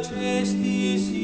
acești